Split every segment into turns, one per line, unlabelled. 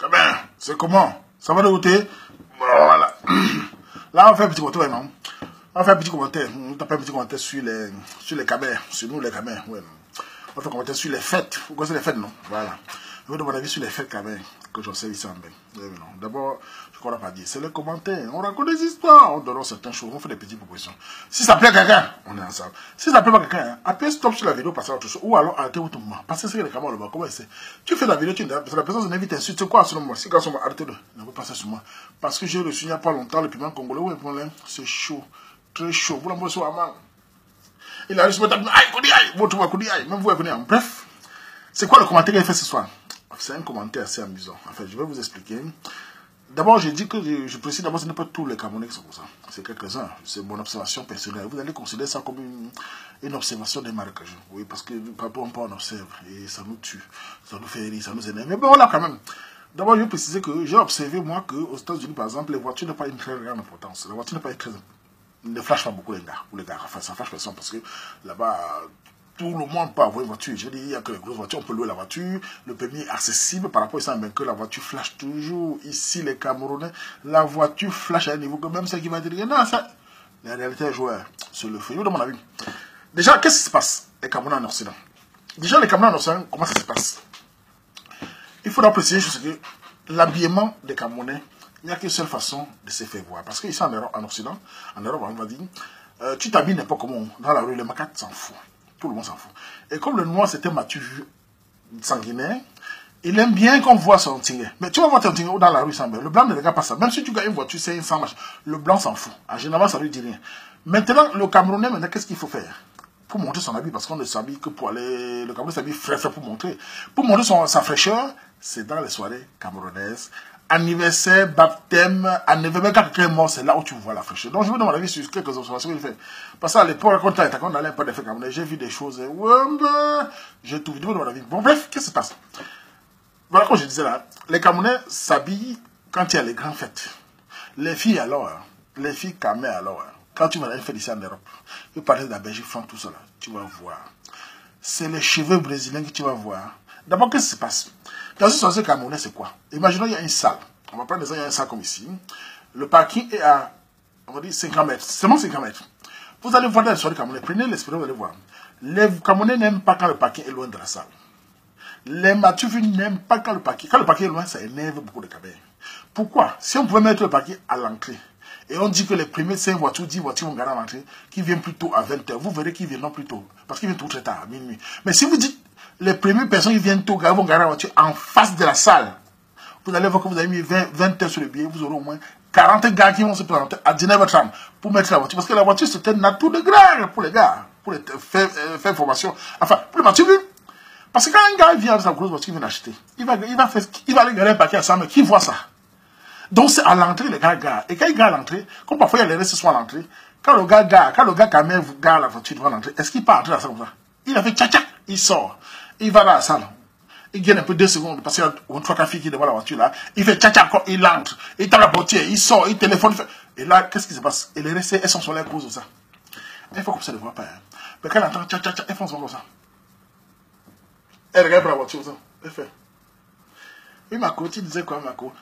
Ben, c'est comment? Ça va de côté? Voilà. Là, on fait un petit commentaire, non? On fait un petit commentaire. On tape un petit commentaire sur les, sur les. Sur nous, les caméras. Ouais, on fait un commentaire sur les fêtes. Vous connaissez les fêtes, non? Voilà. Je veux demander avis sur les fêtes caméras que en bain. D'abord, je crois pas dire. C'est les commentaires. On raconte des histoires. On donne certaines choses. On fait des petites propositions. Si ça plaît à quelqu'un, on est ensemble. Si ça plaît pas à quelqu'un, appuyez stop sur la vidéo, passer à autre chose. Ou alors arrêtez votre mouvement. Parce que c'est les caméras là-bas. Comment c'est? Tu fais la vidéo, tu parce que la personne s'invite insulte. C'est quoi sur moi? Si quand on de ne pas passer sur moi. Parce que j'ai reçu il n'y a pas longtemps le piment congolais. Oui, problème, c'est chaud. Très chaud. Vous l'envoyez sur la main. Il a reçu votre aïe, Koudi, aïe, votre Koudi, aïe. Même vous, venez. Bref, c'est quoi le commentaire qu'il fait ce soir? C'est un commentaire assez amusant. En fait, je vais vous expliquer. D'abord, j'ai dit que je, précise d'abord, ce n'est pas tous les Camerounais qui sont comme ça. C'est quelques-uns. C'est mon observation personnelle. Vous allez considérer ça comme une, observation des marécages. Oui, parce que partout on observe et ça nous tue, ça nous fait rire, ça nous énerve. Mais bon, voilà quand même. D'abord, je vais préciser que j'ai observé, moi, qu'aux États-Unis, par exemple, les voitures n'ont pas une très grande importance. La voiture n'est pas très ne flash pas beaucoup les gars, ou les gars, enfin ça flash personne parce que là-bas, tout le monde peut avoir une voiture. Je dis, il n'y a que les grosses voitures, on peut louer la voiture. Le permis est accessible par rapport à ça, mais que la voiture flash toujours. Ici, les Camerounais, la voiture flash à un niveau que même ceux qui va dire, non, ça, la réalité joueur sur le feu. De mon avis. Déjà, qu'est-ce qui se passe, les Camerounais en Occident Déjà, les Camerounais en Occident, comment ça se passe? Il faut préciser que l'habillement des Camerounais, il n'y a qu'une seule façon de se faire voir. Parce qu'ici, en, en Occident, en Europe, on va dire, euh, tu t'habilles n'importe comment. Dans la rue, les macaques s'en foutent. Tout le monde s'en fout. Et comme le noir, c'était Mathieu sanguinaire, il aime bien qu'on voit son tigre. Mais tu vas voir ton tigre dans la rue sans Le blanc ne regarde pas ça. Même si tu gagnes une voiture, c'est un sans match. Le blanc s'en fout. En général, ça lui dit rien. Maintenant, le Camerounais, maintenant, qu'est-ce qu'il faut faire? Pour montrer son habit, parce qu'on ne s'habille que pour aller... Le Camerounais s'habille frais, frais pour montrer. Pour montrer son, sa fraîcheur, c'est dans les soirées camerounaises anniversaire, baptême, anniversaire, quand quelqu'un mort, c'est là où tu vois la fraîcheur. Donc je me demande la vie sur quelques observations qu'il fait. Parce qu'à l'époque, quand on allait pas de fait j'ai vu des choses, j'ai tout vu, la vie. Bon, bref, qu'est-ce qui se passe? Voilà, comme je disais là, les Camerounais s'habillent quand il y a les grandes fêtes. Les filles alors, hein, les filles camées alors, hein, quand tu vas aller faire ici en Europe, tu parles de la Belgique, France, tout là, tu vas voir. C'est les cheveux brésiliens que tu vas voir. D'abord, qu'est-ce qui se passe? Dans une société camerounais, c'est quoi? Imaginons il y a une salle. On va prendre des il y a une salle comme ici. Le parking est à, on va dire, 50 mètres. Seulement 50 mètres. Vous allez voir dans les soirées camerounais. Prenez l'esprit, vous allez voir. Les Camerounais n'aiment pas quand le parking est loin de la salle. Les Mathieu n'aiment pas quand le parking. Quand le parking est loin, ça énerve beaucoup de Camerounais. Pourquoi? Si on pouvait mettre le parking à l'entrée, et on dit que les premiers 5 voitures, 10 voitures vont garer à l'entrée, qui viennent plutôt à 20h, vous verrez qu'ils viennent plus tôt. Parce qu'ils viennent tout très tard, à minuit. Mais si vous dites les premières personnes qui viennent tout vont garer la voiture en face de la salle. Vous allez voir que vous avez mis 20, 20 heures sur le billet, vous aurez au moins 40 gars qui vont se présenter à 19h30 pour mettre la voiture. Parce que la voiture, c'est un atout de grade pour les gars, pour euh, faire formation. Enfin, pour les voitures, Parce que quand un gars vient avec sa grosse voiture, il vient acheter, il va, il va, il va aller garer un paquet ensemble, qui voit ça? Donc c'est à l'entrée, les gars gars. Et quand il gare à l'entrée, comme parfois il y a les restes sont à l'entrée, quand le gars gare, quand le gars quand même gare la voiture devant l'entrée, est-ce qu'il part entrer dans ça comme ça? Il a fait tcha, il sort il va dans la salle. Il gagne un peu deux secondes parce qu'il y a trois filles qui devant la voiture là. Il fait tcha tcha il entre. Il tape la portière, il sort, il téléphone. Et là, qu'est-ce qui se passe? Il est resté, elles sont sur les cause de ça. Il faut que ça ne voit pas. Hein. Mais quand elle entend tcha tcha tcha, elle fonce comme ça. Elle regarde la voiture, ça. Elle fait. Oui, Marco, tu disais quoi, Marco?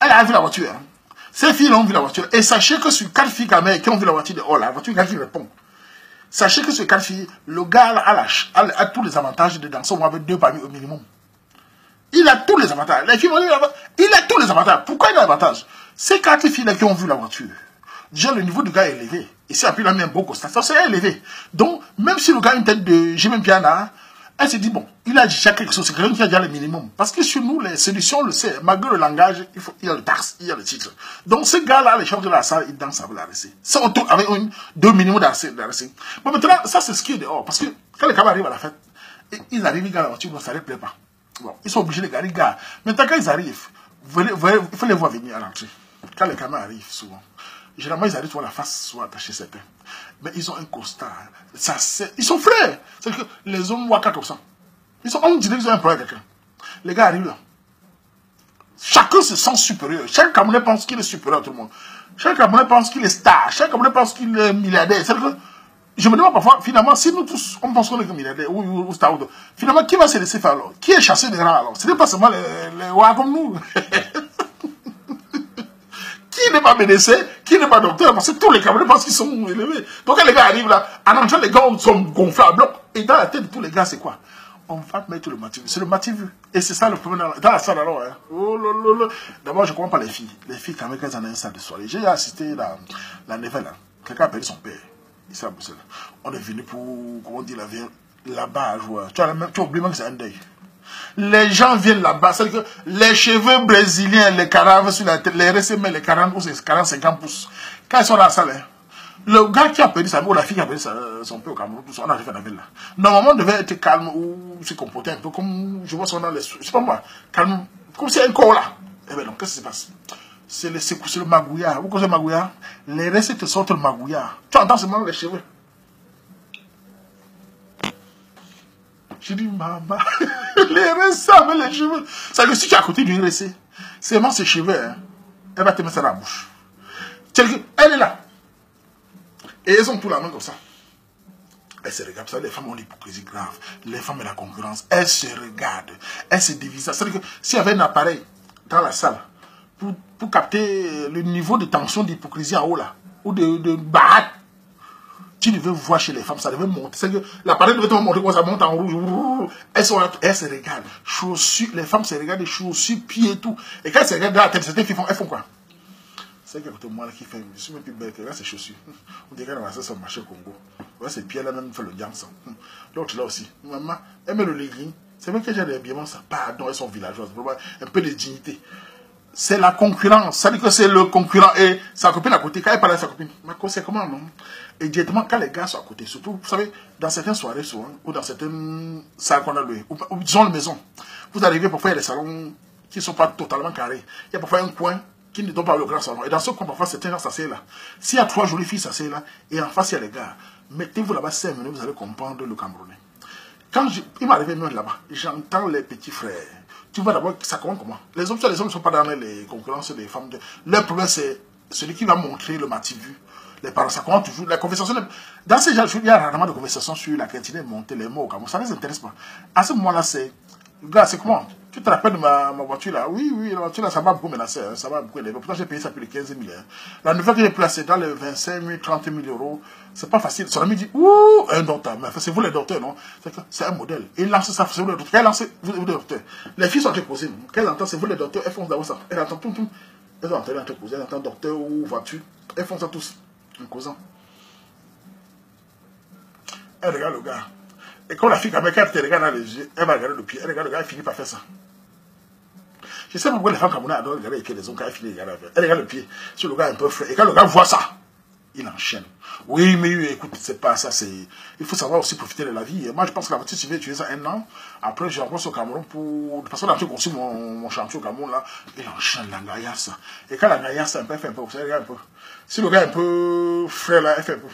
Elle a vu la voiture. Hein. Ces filles ont vu la voiture. Et sachez que sur quatre filles qui ont vu la voiture oh, la voiture, il a qui répond. Sachez que ce cas le gars a, tous les avantages de danser avec deux parmi au minimum. Il a tous les avantages. Il a tous les avantages. Pourquoi il a l'avantage? Ces quatre filles-là qui ont vu la voiture, déjà le niveau du gars est élevé. Et si après il a mis un beau constat, ça c'est élevé. Donc, même si le gars a une tête de Jimmy Piana, elle se dit, bon, il a déjà quelque chose, c'est quelqu'un qui a déjà le minimum. Parce que sur nous, les solutions, on le sait, malgré le langage, il, il y a le taxe, il y a le titre. Donc ce gars-là, les chefs de la salle, ils dansent avec la RC. C'est avec une, deux minimums de la RC. Bon, maintenant, ça c'est ce qui est dehors. Parce que quand les camarades arrivent à la fête, ils arrivent, ils gardent la voiture, ça ne les plaît pas. Bon, ils sont obligés de garer, gars. Maintenant, quand ils arrivent, il faut les voir venir à l'entrée. Quand les camarades arrivent, souvent, généralement, ils arrivent, sur la face soit attachée certains mais ils ont un constat. Ça, ils sont frères. C'est-à-dire que les hommes waka comme ça. Ils sont, on dirait qu'ils ont un problème avec quelqu'un. Les gars arrivent là. Chacun se sent supérieur. Chaque Camerounais pense qu'il est supérieur à tout le monde. Chaque Camerounais pense qu'il est star. Chaque Camerounais pense qu'il est milliardaire. Que, je me demande parfois, finalement, si nous tous, on pense qu'on est milliardaire ou, ou, ou star, finalement, qui va se laisser faire alors? Qui est chassé des grands alors? Ce n'est pas seulement les, les comme nous. qui n'est pas médecin, qui n'est pas docteur, parce que tous les Camerounais pensent qu'ils sont élevés. Donc les gars arrivent là, en entrant, les gars sont gonflés à bloc. Et dans la tête de tous les gars, c'est quoi? On va mettre le vu. C'est le vu. Et c'est ça le problème dans la salle alors. Hein. Oh, D'abord, je ne comprends pas les filles. Les filles, quand même, quand elles en ont une salle de soirée. J'ai assisté la, la nouvelle. Hein. Quelqu'un a appelé son père. Ici à Bruxelles. On est venu pour, comment dire, la vie là-bas Tu as, tu as oublié même que c'est un deuil. Les gens viennent là-bas. C'est que les cheveux brésiliens, les caraves sur la tête, les RSM, les 40 pouces, les 40, 50 pouces. Quand ils sont la salle, hein, le gars qui a perdu sa ou la fille qui a perdu son père au Cameroun, tout ça, on arrive à la ville là. Normalement, on devait être calme ou se comporter un peu comme, je vois ça dans les, je sais pas moi, calme, comme c'est un corps là. Eh bien, donc, qu'est-ce qui se passe? C'est le, le magouillard. Vous connaissez le magouillard? Les restes te sortent le magouillard. Tu entends seulement les cheveux. Je dis, maman, les restes avec les cheveux. Dire que si tu es à côté d'une c'est vraiment ses cheveux, hein, elle va te mettre ça dans la bouche. Elle est là. Et elles ont tout la main comme ça. Elles se regardent. Ça, les femmes ont l'hypocrisie grave. Les femmes et la concurrence. Elles se regardent. Elles se divisent. C'est-à-dire que s'il y avait un appareil dans la salle pour, pour capter le niveau de tension d'hypocrisie en haut là, ou de, de tu devais voir chez les femmes, ça devait monter. C'est que l'appareil devait te montrer comment ça monte en rouge. Elles, sont elles se regardent. Chaussures, les femmes se regardent, les chaussures, pieds et tout. Et quand elles se regardent dans la tête, elles font, elles font quoi? C'est que côté moi là qui fait, je suis même plus belle que là, c'est chaussures. On dirait qu'elle a ça sur marché Congo. Ouais, c'est pieds là même fait le diamant. L'autre là aussi. Maman, elle met le legging. C'est vrai que j'ai des habillements, ça. Pardon, elles sont villageoises. Un peu de dignité c'est la concurrence. Ça dit que c'est le concurrent et sa copine à côté. Quand elle parle à sa copine, ma c'est comment non Et directement, quand les gars sont à côté, surtout, vous savez, dans certaines soirées souvent, ou dans certaines salles qu'on a ou, disons la maison, vous arrivez parfois, il y a des salons qui ne sont pas totalement carrés. Il y a parfois un coin qui ne donne pas le grand salon. Et dans ce coin, parfois, certains gens s'asseyent là. S'il y a trois jolies filles s'asseyent là, et en face, il y a les gars, mettez-vous là-bas 5 minutes, vous allez comprendre le Camerounais. Quand il m'est arrivé même là-bas, j'entends les petits frères tu vois d'abord, ça commence comment? Les hommes, les hommes ne sont pas dans les concurrences des femmes. Leur problème, c'est celui qui va montrer le mativu. Les parents, ça commence toujours. La conversation, dans ces gens, il y a rarement de conversation sur la quantité monter les mots. Ça ne les intéresse pas. À ce moment-là, c'est, gars, c'est comment? Tu te rappelles de ma, voiture là? Oui, oui, la voiture là, ça m'a beaucoup menacé, hein, ça m'a beaucoup. Pourtant, j'ai payé ça plus de 15 000. Hein. La nouvelle que j'ai placée dans les 25 000, 30 000 euros, c'est pas facile. Son ami dit, ouh, un docteur. Mais c'est vous les docteurs, non? C'est un modèle. Il lance ça, c'est vous les docteurs. Elle lance, vous, vous les docteurs. Les filles sont posées. Quand elles entendent, c'est vous les docteurs, elles font d'abord ça. Elles entendent tout, tout. Elles ont entendu poser, elles docteur ou voiture. Elles font ça tous, en causant. Elle regarde le gars. Et quand la fille, quand elle te regarde dans les yeux, elle va regarder le pied. Elle regarde le gars, elle finit par faire ça. Je sais pas pourquoi les femmes camerounaises adorent regarder les hommes quand elles finissent Elle regarde le pied sur le gars un peu frais. Et quand le gars voit ça, il enchaîne. Oui, mais écoute, c'est pas ça. c'est Il faut savoir aussi profiter de la vie. Et moi, je pense que la voiture, si je vais utiliser ça un an, après, je rencontre au Cameroun pour. Parce qu'on a tout conçu mon, mon chantier au Cameroun, là. Il enchaîne la gaillasse. Et quand la gaillasse, un peu, elle fait un peu. Savez, un peu. Si le gars est un peu frais, là, elle fait un peu.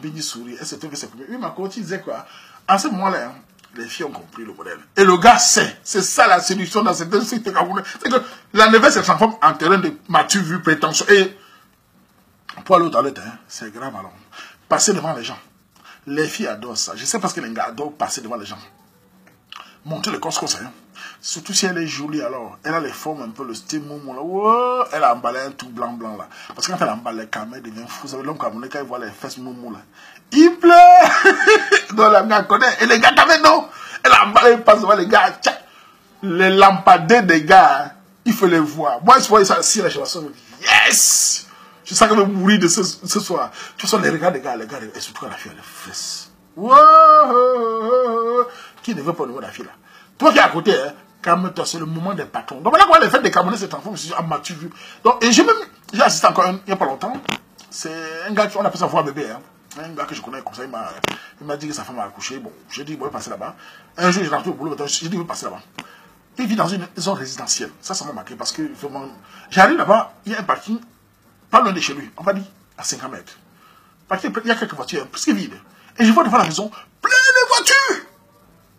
Bini sourit. Elle se trouve que c'est Oui, ma coach, il disait quoi En ce moment-là, les filles ont compris le modèle. Et le gars sait. C'est ça la séduction dans cette société C'est que la neveu se transforme en terrain de mature vue prétention. Et pour aller aux toilettes, hein, c'est grave alors. Passer devant les gens. Les filles adorent ça. Je sais parce que les gars adorent passer devant les gens. Monter le corps comme ça. Hein. Surtout si elle est jolie alors. Elle a les formes un peu, le style moumou là. elle a emballé un tout blanc blanc là. Parce que quand elle emballe les caméras, elle devient fou. L'homme camerounais, quand il voit les fesses moumou là, il pleure. non, la gars connaît. Et les gars, t'avais non? Elle a emballé, il passe devant les gars. Les lampadaires des gars, il faut les voir. Moi, je vois ça si la chanson, je me dis, yes! Je sens que je vais mourir de ce, ce soir. Tu vois, les regards des gars, les gars, et surtout quand la fille a les fesses. Qui ne veut pas le voir la fille là? Toi qui es à côté, hein, calme-toi, c'est le moment des patrons. Donc voilà comment les fêtes des Camerounais transforment en matu vu. Donc, et j'ai même, j'ai assisté encore il n'y a pas longtemps. C'est un gars, on appelle ça voir bébé, hein. Un gars que je connais comme ça, il m'a dit que sa femme a accouché. Bon, j'ai dit, bon, il passer là-bas. Un jour, j'ai rentré au boulot, j'ai dit, il passer là-bas. Il vit dans une zone résidentielle. Ça, ça m'a marqué parce que vraiment, j'arrive là-bas, il y a un parking, pas loin de chez lui, on va dire à 50 mètres. Il y a quelques voitures, presque vides. Et je vois devant la maison plein de voitures.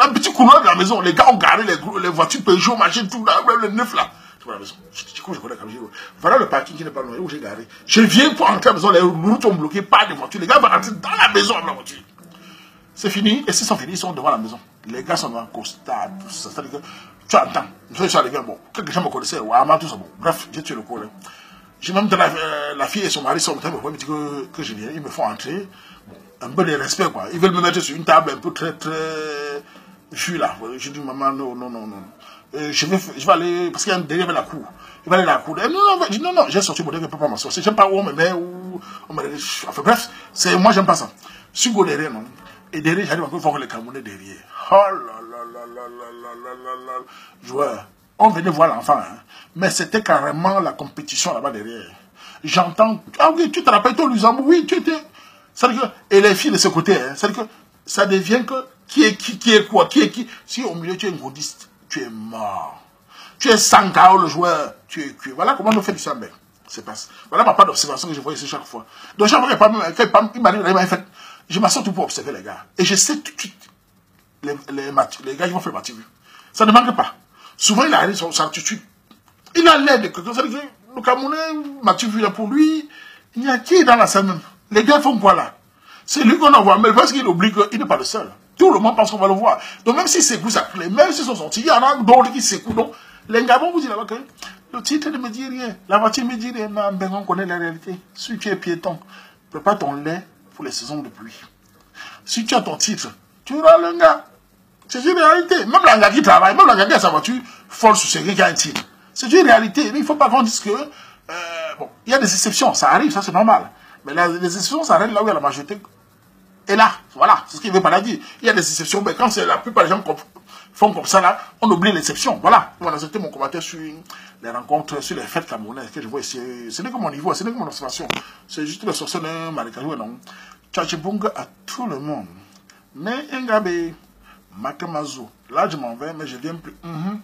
La petite couloir de la maison, les gars ont garé les, les voitures Peugeot, machin, tout, là, le neuf là. Tu vois la maison. Je je connais je Voilà le parking qui n'est pas loin, où j'ai garé. Je viens pour entrer à la maison, les routes sont bloquées, pas de voitures. Les gars vont rentrer dans la maison avec la voiture. C'est fini, et s'ils sont finis, ils sont devant la maison. Les gars sont un costard, tout tu entends. Je suis arrivé, bon, quelques gens me connaissaient, Ouama, tout ça, bon. Bref, j'ai tué le coup, J'ai même la, euh, la, fille et son mari sont en train de me dire que, que je viens, ils me font entrer. Un peu de respect, quoi. Ils veulent me mettre sur une table un peu très, très... Je suis là. Je dis, maman, non, non, non, non. Euh, je, vais, je vais aller, parce qu'il y a un derrière la cour. Il va aller à la cour. non, non, je dis, non, non, j'ai sorti mon derrière, je peux pas m'asseoir. J'aime pas où on me met, où on me Enfin bref, c'est, moi, j'aime pas ça. Je suis non. Et derrière, j'arrive encore voir les Camerounais derrière. Oh là là là là là là là là là. Joueur. On venait voir l'enfant, hein. mais c'était carrément la compétition là-bas derrière. J'entends, ah oui, tu te rappelles toi, Luzambou, oui, tu étais. Et les filles de ce côté, hein, que ça devient que qui est qui, qui est quoi, qui est qui? Si au milieu tu es un godiste, tu es mort. Tu es sans chaos le joueur, tu es cuit. Voilà comment on fait du sambé. C'est pas Voilà ma part d'observation que je vois ici chaque fois. Donc chaque fois qu'il m'a dit, fait, je m'assois tout pour observer les gars. Et je sais tout de suite, les, les, les gars, ils vont faire ma Ça ne manque pas. Souvent, il arrive son attitude. Il a l'air de quelqu'un. Le Camerounais, Mathieu vu là pour lui, il y a qui dans la scène même? Les gars font quoi là? C'est lui qu'on envoie, mais parce qu'il oublie qu'il n'est pas le seul. Tout le monde pense qu'on va le voir. Donc même si c'est ça plaît, même s'ils sont sortis, il y en a d'autres qui s'écoutent. Donc les gars vont vous dire là-bas que le titre ne me dit rien. La voiture me dit rien. Non, ben on connaît la réalité. Si tu es piéton, prépare ton lait pour les saisons de pluie. Si tu as ton titre, tu auras le gars. C'est une réalité. Même la gars qui travaille, même la gars qui a sa voiture, folle sur ses qui a un titre. C'est une réalité. Mais il ne faut pas qu'on dise que, euh, bon, il y a des exceptions, ça arrive, ça c'est normal. Mais les exceptions, ça arrive là où il y a la majorité est là. Voilà, c'est ce qu'il veut pas dire. Il y a des exceptions, mais quand c'est la plupart des gens font comme ça là, on oublie l'exception. Voilà. Voilà, c'était mon commentaire sur les rencontres, sur les fêtes camerounaises que je vois ici. Ce n'est que mon niveau, ce n'est que mon observation. C'est juste le sorcier d'un marécagou, non. Tchatchibunga à tout le monde. Mais Ngabe, Makamazo, là je m'en vais, mais je viens plus. -hmm.